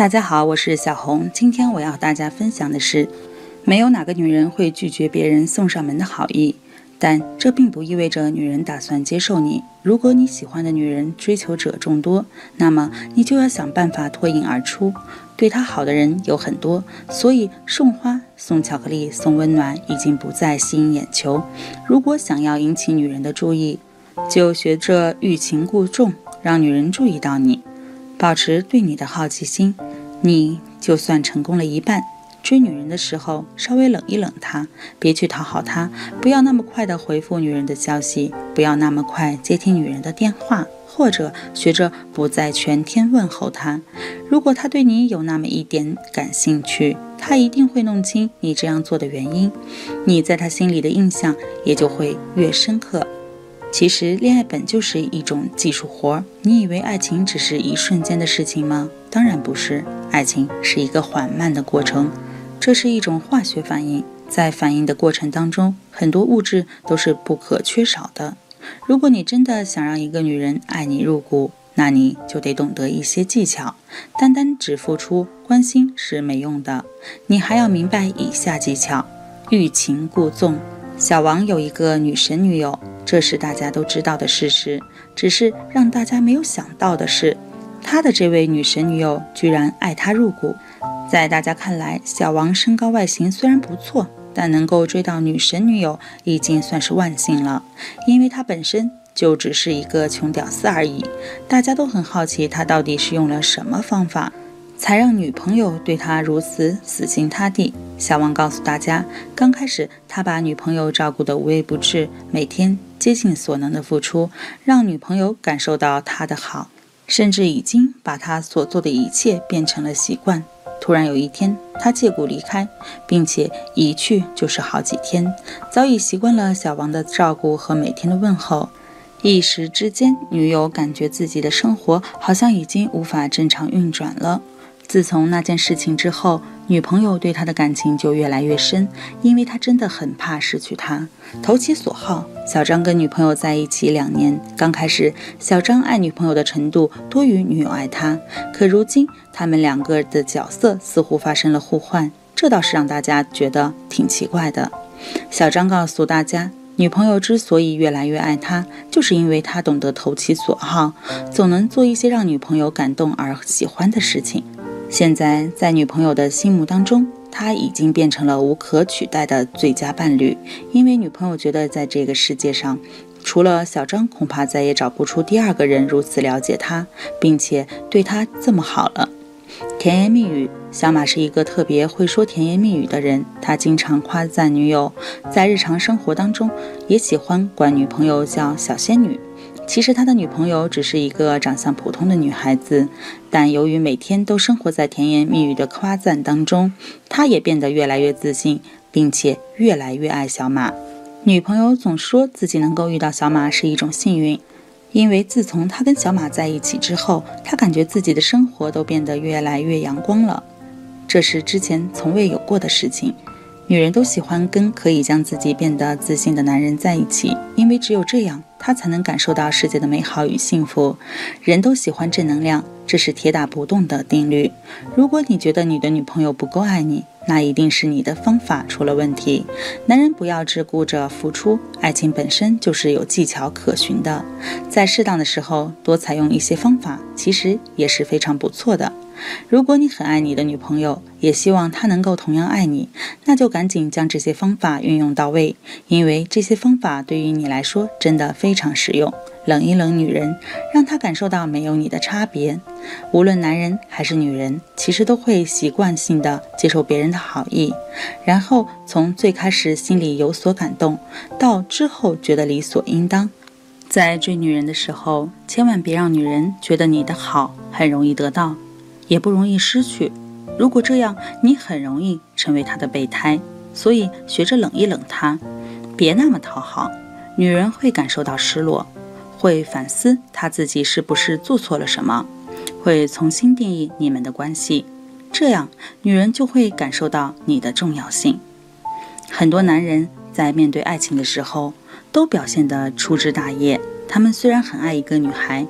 大家好，我是小红。今天我要和大家分享的是，没有哪个女人会拒绝别人送上门的好意，但这并不意味着女人打算接受你。如果你喜欢的女人追求者众多，那么你就要想办法脱颖而出。对她好的人有很多，所以送花、送巧克力、送温暖已经不再吸引眼球。如果想要引起女人的注意，就学着欲擒故纵，让女人注意到你，保持对你的好奇心。你就算成功了一半。追女人的时候，稍微冷一冷她，别去讨好她，不要那么快的回复女人的消息，不要那么快接听女人的电话，或者学着不再全天问候她。如果她对你有那么一点感兴趣，她一定会弄清你这样做的原因，你在她心里的印象也就会越深刻。其实，恋爱本就是一种技术活儿。你以为爱情只是一瞬间的事情吗？当然不是，爱情是一个缓慢的过程，这是一种化学反应。在反应的过程当中，很多物质都是不可缺少的。如果你真的想让一个女人爱你入骨，那你就得懂得一些技巧。单单只付出关心是没用的，你还要明白以下技巧：欲擒故纵。小王有一个女神女友。这是大家都知道的事实，只是让大家没有想到的是，他的这位女神女友居然爱他入骨。在大家看来，小王身高外形虽然不错，但能够追到女神女友已经算是万幸了，因为他本身就只是一个穷屌丝而已。大家都很好奇，他到底是用了什么方法。才让女朋友对他如此死心塌地。小王告诉大家，刚开始他把女朋友照顾得无微不至，每天竭尽所能的付出，让女朋友感受到他的好，甚至已经把他所做的一切变成了习惯。突然有一天，他借故离开，并且一去就是好几天。早已习惯了小王的照顾和每天的问候，一时之间，女友感觉自己的生活好像已经无法正常运转了。自从那件事情之后，女朋友对他的感情就越来越深，因为他真的很怕失去她，投其所好。小张跟女朋友在一起两年，刚开始，小张爱女朋友的程度多于女友爱他，可如今他们两个的角色似乎发生了互换，这倒是让大家觉得挺奇怪的。小张告诉大家，女朋友之所以越来越爱他，就是因为他懂得投其所好，总能做一些让女朋友感动而喜欢的事情。现在，在女朋友的心目当中，他已经变成了无可取代的最佳伴侣。因为女朋友觉得，在这个世界上，除了小张，恐怕再也找不出第二个人如此了解他，并且对他这么好了。甜言蜜语，小马是一个特别会说甜言蜜语的人，他经常夸赞女友，在日常生活当中，也喜欢管女朋友叫小仙女。其实他的女朋友只是一个长相普通的女孩子，但由于每天都生活在甜言蜜语的夸赞当中，他也变得越来越自信，并且越来越爱小马。女朋友总说自己能够遇到小马是一种幸运，因为自从他跟小马在一起之后，他感觉自己的生活都变得越来越阳光了，这是之前从未有过的事情。女人都喜欢跟可以将自己变得自信的男人在一起，因为只有这样，他才能感受到世界的美好与幸福。人都喜欢正能量，这是铁打不动的定律。如果你觉得你的女朋友不够爱你，那一定是你的方法出了问题。男人不要只顾着付出，爱情本身就是有技巧可循的，在适当的时候多采用一些方法，其实也是非常不错的。如果你很爱你的女朋友，也希望她能够同样爱你，那就赶紧将这些方法运用到位，因为这些方法对于你来说真的非常实用。冷一冷女人，让她感受到没有你的差别。无论男人还是女人，其实都会习惯性的接受别人的好意，然后从最开始心里有所感动，到之后觉得理所应当。在追女人的时候，千万别让女人觉得你的好很容易得到。也不容易失去。如果这样，你很容易成为他的备胎。所以学着冷一冷他，别那么讨好。女人会感受到失落，会反思她自己是不是做错了什么，会重新定义你们的关系。这样，女人就会感受到你的重要性。很多男人在面对爱情的时候，都表现得粗枝大叶。他们虽然很爱一个女孩，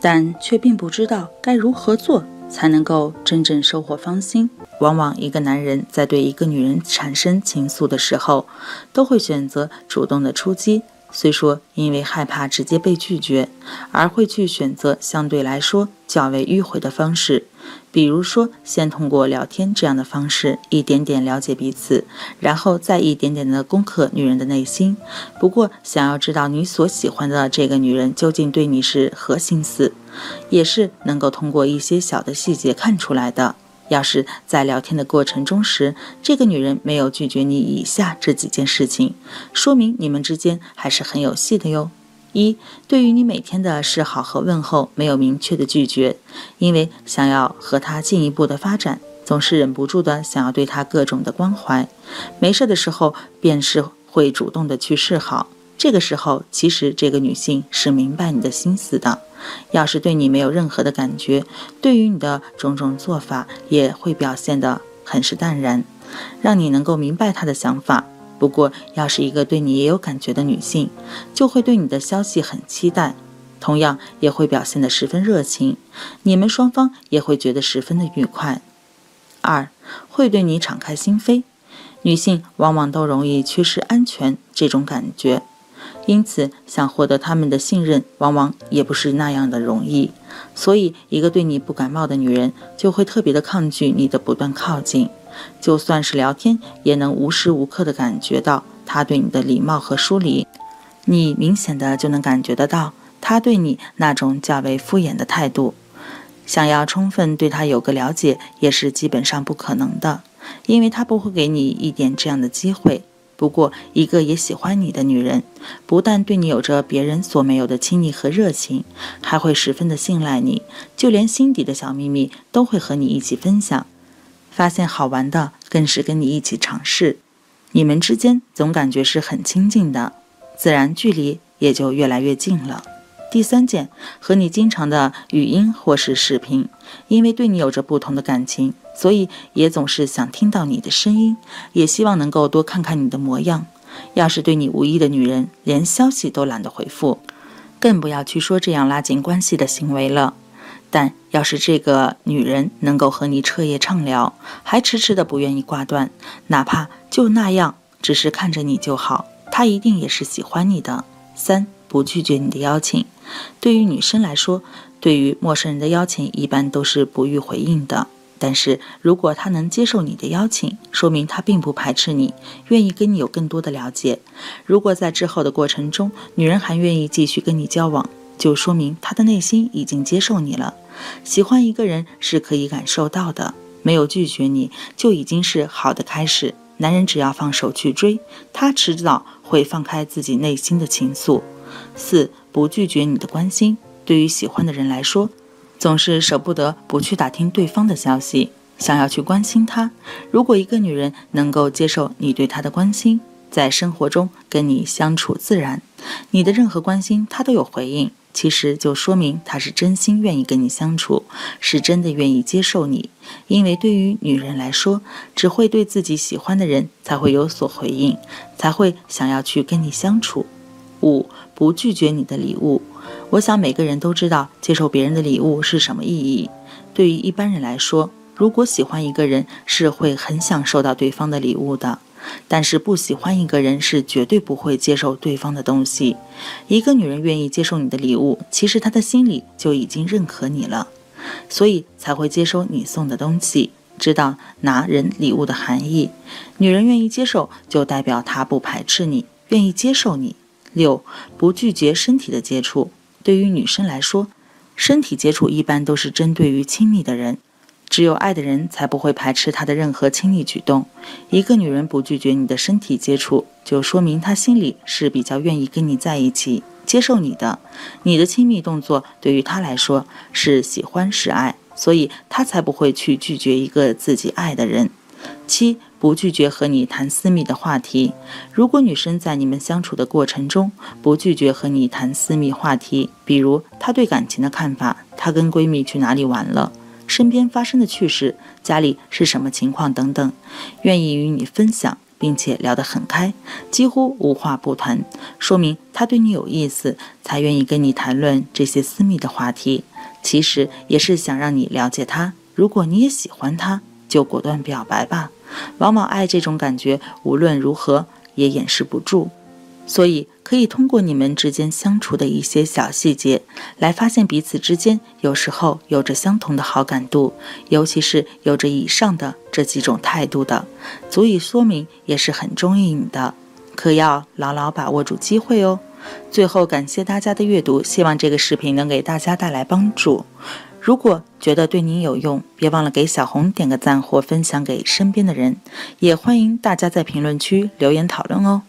但却并不知道该如何做。才能够真正收获芳心。往往一个男人在对一个女人产生情愫的时候，都会选择主动的出击。虽说因为害怕直接被拒绝，而会去选择相对来说较为迂回的方式，比如说先通过聊天这样的方式，一点点了解彼此，然后再一点点的攻克女人的内心。不过，想要知道你所喜欢的这个女人究竟对你是何心思，也是能够通过一些小的细节看出来的。要是在聊天的过程中时，这个女人没有拒绝你以下这几件事情，说明你们之间还是很有戏的哟。一，对于你每天的示好和问候没有明确的拒绝，因为想要和她进一步的发展，总是忍不住的想要对她各种的关怀，没事的时候便是会主动的去示好。这个时候，其实这个女性是明白你的心思的。要是对你没有任何的感觉，对于你的种种做法也会表现得很是淡然，让你能够明白她的想法。不过，要是一个对你也有感觉的女性，就会对你的消息很期待，同样也会表现得十分热情，你们双方也会觉得十分的愉快。二，会对你敞开心扉。女性往往都容易缺失安全这种感觉。因此，想获得他们的信任，往往也不是那样的容易。所以，一个对你不感冒的女人，就会特别的抗拒你的不断靠近。就算是聊天，也能无时无刻的感觉到她对你的礼貌和疏离。你明显的就能感觉得到，她对你那种较为敷衍的态度。想要充分对她有个了解，也是基本上不可能的，因为她不会给你一点这样的机会。不过，一个也喜欢你的女人，不但对你有着别人所没有的亲昵和热情，还会十分的信赖你，就连心底的小秘密都会和你一起分享。发现好玩的，更是跟你一起尝试。你们之间总感觉是很亲近的，自然距离也就越来越近了。第三件，和你经常的语音或是视频，因为对你有着不同的感情，所以也总是想听到你的声音，也希望能够多看看你的模样。要是对你无意的女人，连消息都懒得回复，更不要去说这样拉近关系的行为了。但要是这个女人能够和你彻夜畅聊，还迟迟的不愿意挂断，哪怕就那样，只是看着你就好，她一定也是喜欢你的。三。不拒绝你的邀请，对于女生来说，对于陌生人的邀请一般都是不予回应的。但是如果他能接受你的邀请，说明他并不排斥你，愿意跟你有更多的了解。如果在之后的过程中，女人还愿意继续跟你交往，就说明她的内心已经接受你了。喜欢一个人是可以感受到的，没有拒绝你就已经是好的开始。男人只要放手去追，他迟早会放开自己内心的情愫。四不拒绝你的关心，对于喜欢的人来说，总是舍不得不去打听对方的消息，想要去关心他。如果一个女人能够接受你对她的关心，在生活中跟你相处自然，你的任何关心她都有回应，其实就说明她是真心愿意跟你相处，是真的愿意接受你。因为对于女人来说，只会对自己喜欢的人才会有所回应，才会想要去跟你相处。五不拒绝你的礼物，我想每个人都知道接受别人的礼物是什么意义。对于一般人来说，如果喜欢一个人，是会很想收到对方的礼物的；但是不喜欢一个人，是绝对不会接受对方的东西。一个女人愿意接受你的礼物，其实她的心里就已经认可你了，所以才会接收你送的东西，知道拿人礼物的含义。女人愿意接受，就代表她不排斥你，愿意接受你。六不拒绝身体的接触，对于女生来说，身体接触一般都是针对于亲密的人，只有爱的人才不会排斥她的任何亲密举动。一个女人不拒绝你的身体接触，就说明她心里是比较愿意跟你在一起，接受你的。你的亲密动作对于她来说是喜欢是爱，所以她才不会去拒绝一个自己爱的人。七。不拒绝和你谈私密的话题。如果女生在你们相处的过程中不拒绝和你谈私密话题，比如她对感情的看法，她跟闺蜜去哪里玩了，身边发生的趣事，家里是什么情况等等，愿意与你分享，并且聊得很开，几乎无话不谈，说明她对你有意思，才愿意跟你谈论这些私密的话题。其实也是想让你了解她，如果你也喜欢他，就果断表白吧。往往爱这种感觉，无论如何也掩饰不住。所以，可以通过你们之间相处的一些小细节，来发现彼此之间有时候有着相同的好感度，尤其是有着以上的这几种态度的，足以说明也是很中意你的。可要牢牢把握住机会哦。最后，感谢大家的阅读，希望这个视频能给大家带来帮助。如果觉得对您有用，别忘了给小红点个赞或分享给身边的人，也欢迎大家在评论区留言讨论哦。